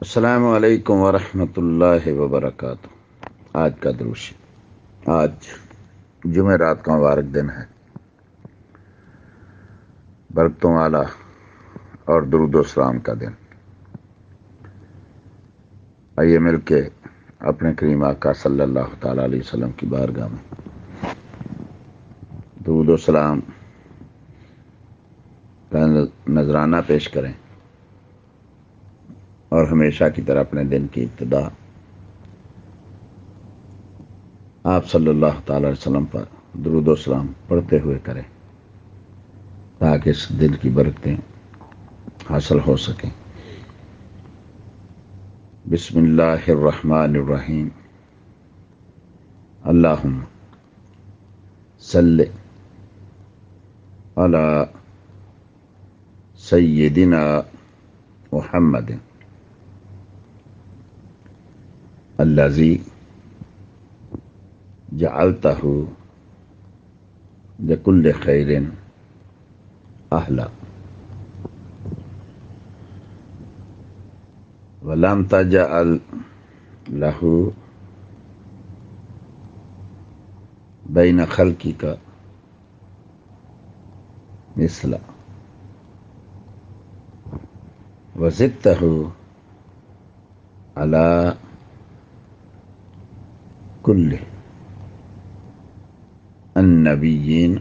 السلام علیکم ورحمۃ اللہ وبرکاتہ۔ آج کا دروش۔ آج جمعرات کا مبارک دن ہے۔ برکتوں والا اور درود و اسلام کا دن۔ آئیے مل کے اپنے کریم آقا صلی اللہ تعالی علیہ وسلم کی بارگاہ میں۔ درود و سلام۔ کا نذرانہ پیش کریں۔ اور ہمیشہ کی طرح اپنے دن کی ابتدا۔ آپ صلی اللہ تعالی علیہ وسلم پر درود و سلام پڑھتے ہوئے کریں، تاکہ اس دل کی برکتیں حاصل ہو سکیں۔ بسم اللہ الرحمن الرحیم۔ اللہم صلی علی سیدنا محمد۔ الذي جعلته لكل خير أهلا ولم تجعل له بين خلقك مثلا وزدته على كل النبيين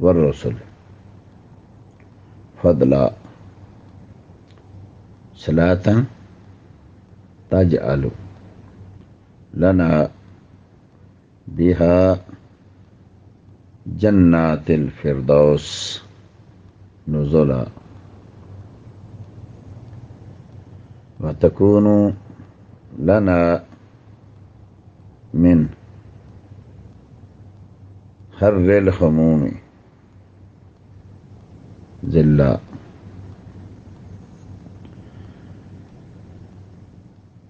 والرسل. فضلا. صلاة تجعل لنا بها جنات الفردوس نزلا. وتكون لنا من حر الخموم. ذلا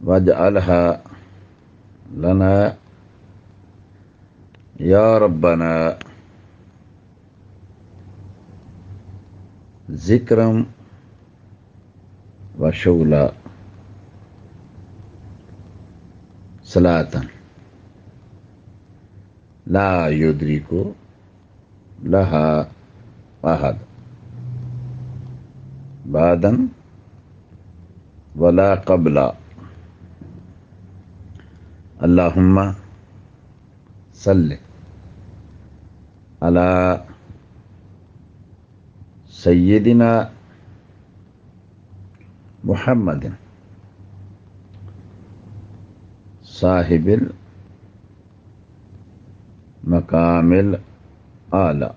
واجعلها لنا يا ربنا ذكرا وشغلا صلاة. لا يدرك لها أحد. بعدا ولا قبل. اللهم صل على سيدنا محمد صاحب مقام اعلی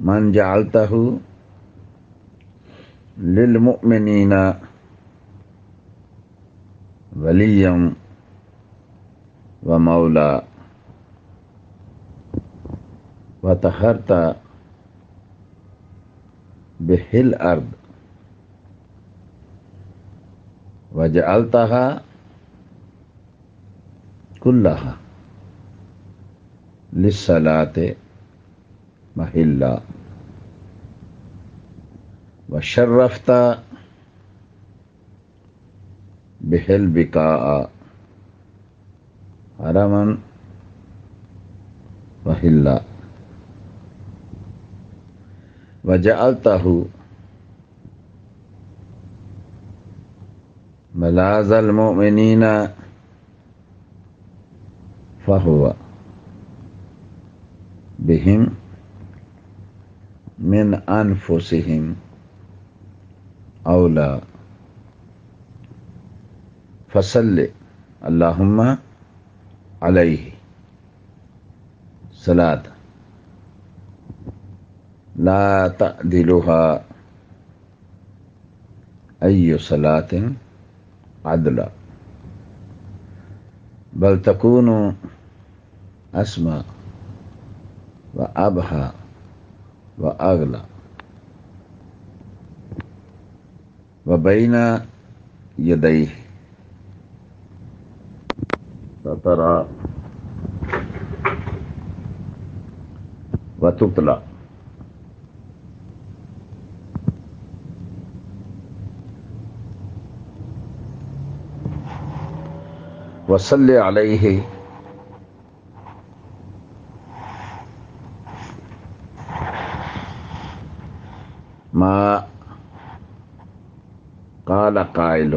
من جعلته للمؤمنين وليا ومولا وطهرت به الأرض وجعلتها كلها للصلاة محلا وشرفت به البكاء حرما وحلا وجعلته ملاذ المؤمنين فهو بهم من أنفسهم أولى فصل اللهم عليه. صلاة. لا تعدلها أي صلاة عدلا. بل تكون أسمى وأبهى وأغلى وبين يديه فترى وتطلع وصل عليه ما قال قائل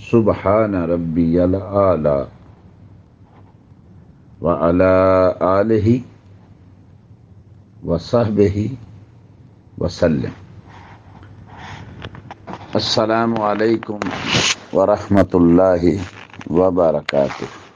سبحان ربی العلی وعلى آلہ وصحبہ وسلم السلام علیکم ورحمۃ اللہ وبرکاتہ